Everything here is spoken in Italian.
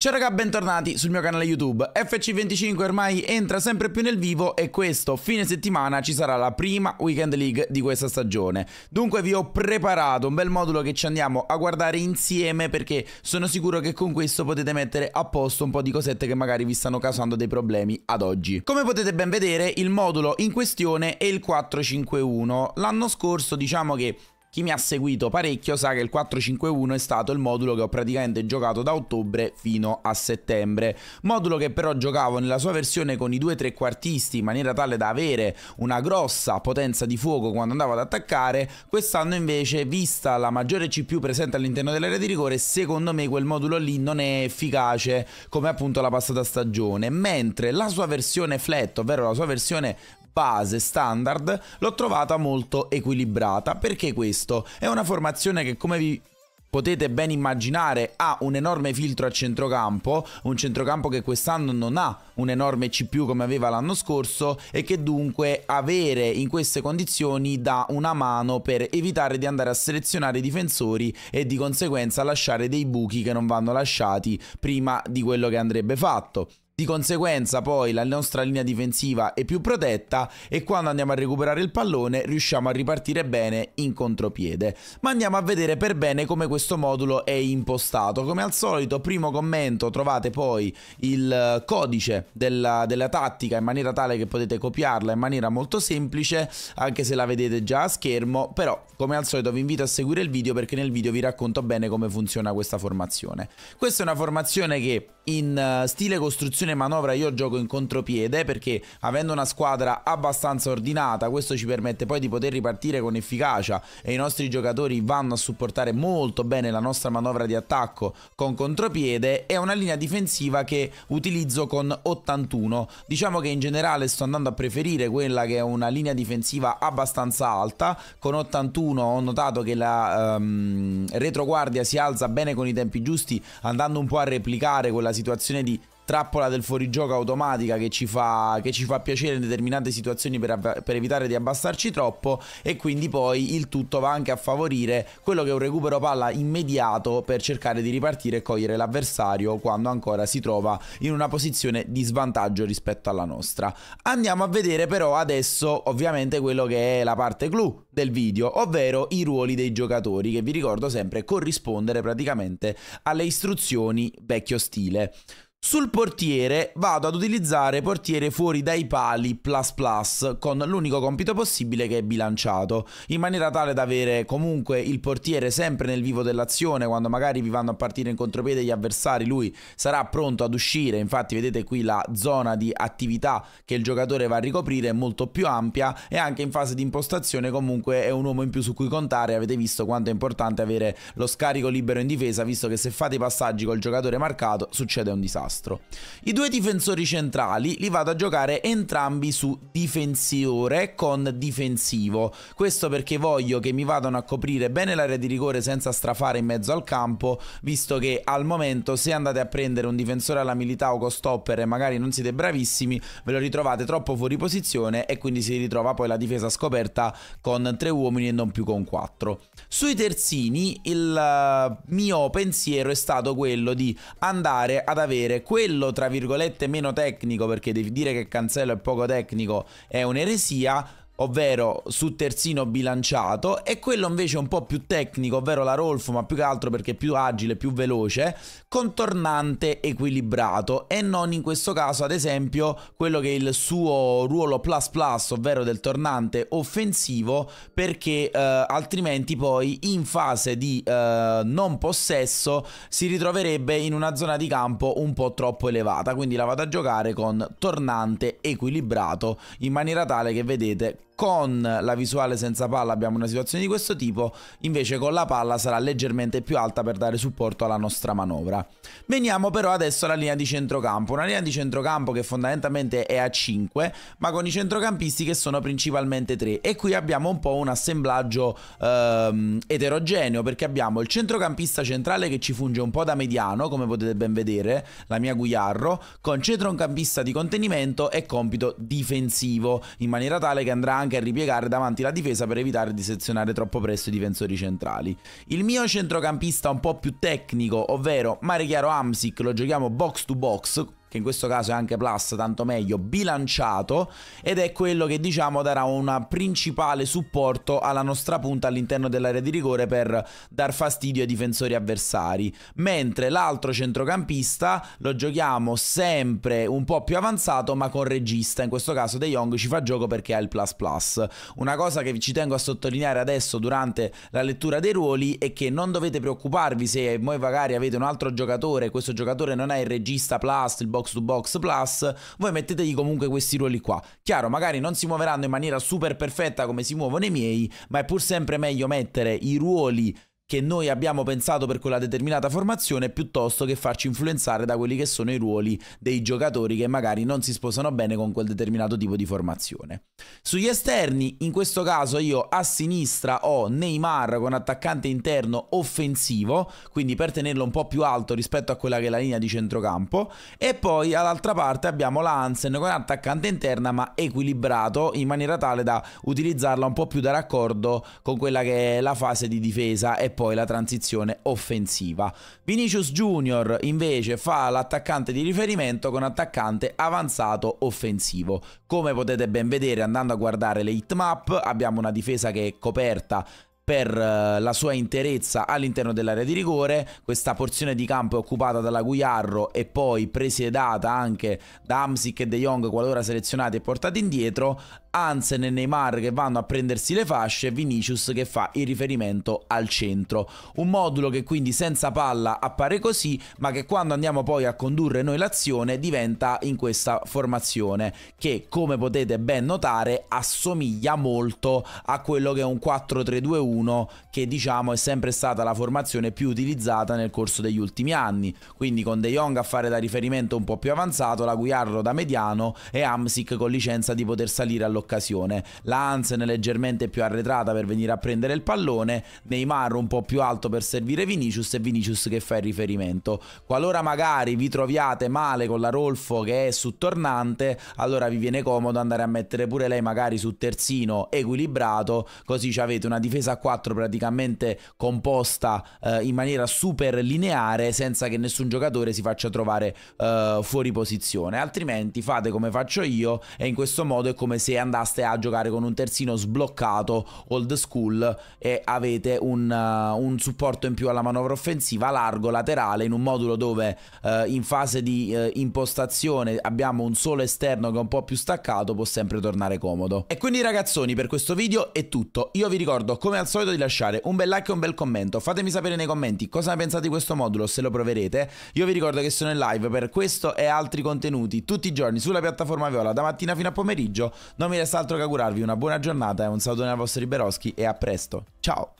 Ciao raga, bentornati sul mio canale YouTube. FC25 ormai entra sempre più nel vivo e questo fine settimana ci sarà la prima Weekend League di questa stagione. Dunque vi ho preparato un bel modulo che ci andiamo a guardare insieme perché sono sicuro che con questo potete mettere a posto un po' di cosette che magari vi stanno causando dei problemi ad oggi. Come potete ben vedere il modulo in questione è il 451. L'anno scorso diciamo che chi mi ha seguito parecchio sa che il 451 è stato il modulo che ho praticamente giocato da ottobre fino a settembre. Modulo che però giocavo nella sua versione con i due trequartisti in maniera tale da avere una grossa potenza di fuoco quando andavo ad attaccare. Quest'anno invece, vista la maggiore CPU presente all'interno dell'area di rigore, secondo me quel modulo lì non è efficace come appunto la passata stagione. Mentre la sua versione flat, ovvero la sua versione base standard l'ho trovata molto equilibrata. Perché questo? È una formazione che come vi potete ben immaginare ha un enorme filtro a centrocampo, un centrocampo che quest'anno non ha un enorme CPU come aveva l'anno scorso e che dunque avere in queste condizioni dà una mano per evitare di andare a selezionare i difensori e di conseguenza lasciare dei buchi che non vanno lasciati prima di quello che andrebbe fatto. Di conseguenza poi la nostra linea difensiva è più protetta e quando andiamo a recuperare il pallone riusciamo a ripartire bene in contropiede. Ma andiamo a vedere per bene come questo modulo è impostato. Come al solito, primo commento, trovate poi il codice della, della tattica in maniera tale che potete copiarla in maniera molto semplice, anche se la vedete già a schermo, però come al solito vi invito a seguire il video perché nel video vi racconto bene come funziona questa formazione. Questa è una formazione che in uh, stile costruzione manovra io gioco in contropiede perché avendo una squadra abbastanza ordinata questo ci permette poi di poter ripartire con efficacia e i nostri giocatori vanno a supportare molto bene la nostra manovra di attacco con contropiede è una linea difensiva che utilizzo con 81 diciamo che in generale sto andando a preferire quella che è una linea difensiva abbastanza alta. Con 81 ho notato che la um, retroguardia si alza bene con i tempi giusti andando un po' a replicare quella situazione di trappola del fuorigioco automatica che ci fa, che ci fa piacere in determinate situazioni per, per, evitare di abbassarci troppo e quindi poi il tutto va anche a favorire quello che è un recupero palla immediato per cercare di ripartire e cogliere l'avversario quando ancora si trova in una posizione di svantaggio rispetto alla nostra. Andiamo a vedere però adesso ovviamente quello che è la parte clou del video, ovvero i ruoli dei giocatori che vi ricordo sempre corrispondere praticamente alle istruzioni vecchio stile. Sul portiere vado ad utilizzare portiere fuori dai pali plus plus con l'unico compito possibile che è bilanciato in maniera tale da avere comunque il portiere sempre nel vivo dell'azione quando magari vi vanno a partire in contropiede gli avversari lui sarà pronto ad uscire. Infatti vedete qui la zona di attività che il giocatore va a ricoprire è molto più ampia e anche in fase di impostazione comunque è un uomo in più su cui contare. Avete visto quanto è importante avere lo scarico libero in difesa visto che se fate i passaggi col giocatore marcato succede un disastro disastro. I due difensori centrali li vado a giocare entrambi su difensore con difensivo. Questo perché voglio che mi vadano a coprire bene l'area di rigore senza strafare in mezzo al campo, visto che al momento se andate a prendere un difensore alla Militao con stopper e magari non siete bravissimi, ve lo ritrovate troppo fuori posizione e quindi si ritrova poi la difesa scoperta con tre uomini e non più con quattro. Sui terzini il uh, mio pensiero è stato quello di andare ad avere quello tra virgolette meno tecnico, perché devi dire che Cancello è poco tecnico, è un'eresia, ovvero su terzino bilanciato, e quello invece un po' più tecnico, ovvero la Rolfo, ma più che altro perché più agile, più veloce, contornante equilibrato e non in questo caso ad esempio quello che è il suo ruolo plus plus, ovvero del tornante offensivo, perché eh, altrimenti poi in fase di eh, non possesso si ritroverebbe in una zona di campo un po' troppo elevata, quindi la vado a giocare con tornante equilibrato in maniera tale che vedete con la visuale senza palla abbiamo una situazione di questo tipo, invece con la palla sarà leggermente più alta per dare supporto alla nostra manovra. Veniamo però adesso alla linea di centrocampo, una linea di centrocampo che fondamentalmente è a 5, ma con i centrocampisti che sono principalmente 3 e qui abbiamo un po' un assemblaggio ehm, eterogeneo perché abbiamo il centrocampista centrale che ci funge un po' da mediano, come potete ben vedere, la mia Guiarro, con centrocampista di contenimento e compito difensivo, in maniera tale che andrà anche anche a ripiegare davanti la difesa per evitare di sezionare troppo presto i difensori centrali. Il mio centrocampista un po' più tecnico, ovvero Mare Chiaro Amsic, lo giochiamo box to box, che in questo caso è anche plus, tanto meglio, bilanciato ed è quello che diciamo darà un principale supporto alla nostra punta all'interno dell'area di rigore per dar fastidio ai difensori avversari, mentre l'altro centrocampista lo giochiamo sempre un po' più avanzato ma con regista, in questo caso De Jong ci fa gioco perché ha il plus plus. Una cosa che ci tengo a sottolineare adesso durante la lettura dei ruoli è che non dovete preoccuparvi se voi magari avete un altro giocatore questo giocatore non ha il regista plus, il box to box plus, voi mettetegli comunque questi ruoli qua. Chiaro, magari non si muoveranno in maniera super perfetta come si muovono i miei, ma è pur sempre meglio mettere i ruoli che noi abbiamo pensato per quella determinata formazione piuttosto che farci influenzare da quelli che sono i ruoli dei giocatori che magari non si sposano bene con quel determinato tipo di formazione. Sugli esterni, in questo caso io a sinistra ho Neymar con attaccante interno offensivo, quindi per tenerlo un po' più alto rispetto a quella che è la linea di centrocampo, e poi all'altra parte abbiamo la Hansen con attaccante interna ma equilibrato in maniera tale da utilizzarla un po' più da raccordo con quella che è la fase di difesa e poi la transizione offensiva. Vinicius Junior invece fa l'attaccante di riferimento con attaccante avanzato offensivo. Come potete ben vedere andando a guardare le hitmap abbiamo una difesa che è coperta per eh, la sua interezza all'interno dell'area di rigore. Questa porzione di campo è occupata dalla Guiarro e poi presiedata anche da Amsic e De Jong qualora selezionati e portati indietro. Hansen e Neymar che vanno a prendersi le fasce, Vinicius che fa il riferimento al centro. Un modulo che quindi senza palla appare così, ma che quando andiamo poi a condurre noi l'azione diventa in questa formazione, che come potete ben notare assomiglia molto a quello che è un 4-3-2-1, che diciamo è sempre stata la formazione più utilizzata nel corso degli ultimi anni. Quindi con De Jong a fare da riferimento un po' più avanzato, la Guiarro da mediano e Amsic con licenza di poter salire all'occasione l'occasione. La Hansen leggermente più arretrata per venire a prendere il pallone, Neymar un po' più alto per servire Vinicius e Vinicius che fa il riferimento. Qualora magari vi troviate male con la Rolfo che è su tornante, allora vi viene comodo andare a mettere pure lei magari su terzino equilibrato, così avete una difesa a 4 praticamente composta eh, in maniera super lineare senza che nessun giocatore si faccia trovare eh, fuori posizione. Altrimenti fate come faccio io e in questo modo è come se andaste a giocare con un terzino sbloccato old school e avete un, uh, un supporto in più alla manovra offensiva largo laterale in un modulo dove uh, in fase di uh, impostazione abbiamo un solo esterno che è un po' più staccato può sempre tornare comodo. E quindi ragazzoni per questo video è tutto. Io vi ricordo come al solito di lasciare un bel like e un bel commento. Fatemi sapere nei commenti cosa ne pensate di questo modulo se lo proverete. Io vi ricordo che sono in live per questo e altri contenuti tutti i giorni sulla piattaforma Viola da mattina fino a pomeriggio. Non mi resta altro che augurarvi una buona giornata e un salutone al vostro Riberoschi e a presto. Ciao!